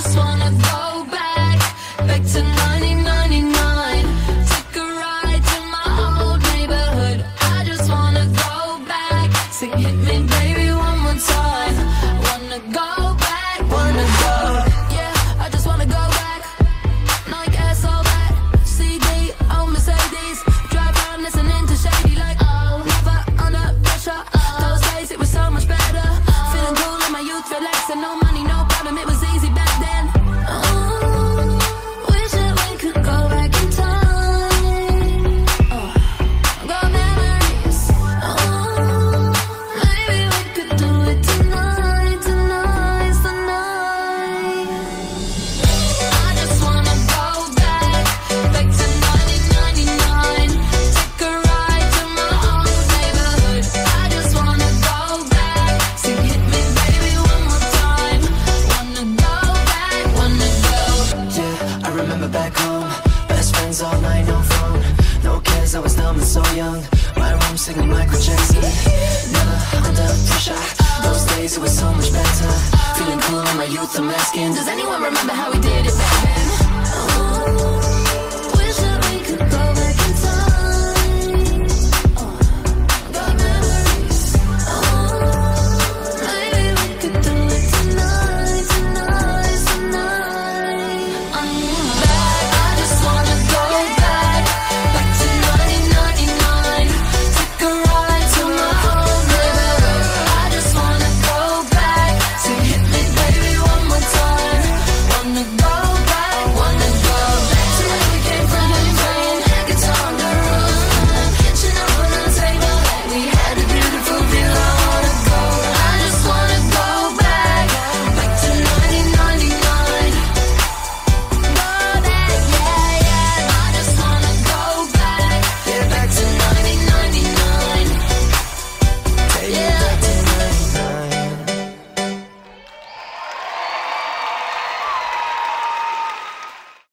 just wanna go screens all night, no phone. No cares, I was dumb and so young. My room singing Michael Jackson. Never under pressure. Those days it was so much better. Feeling cool in my youth, I'm asking Does anyone remember how we did it back then?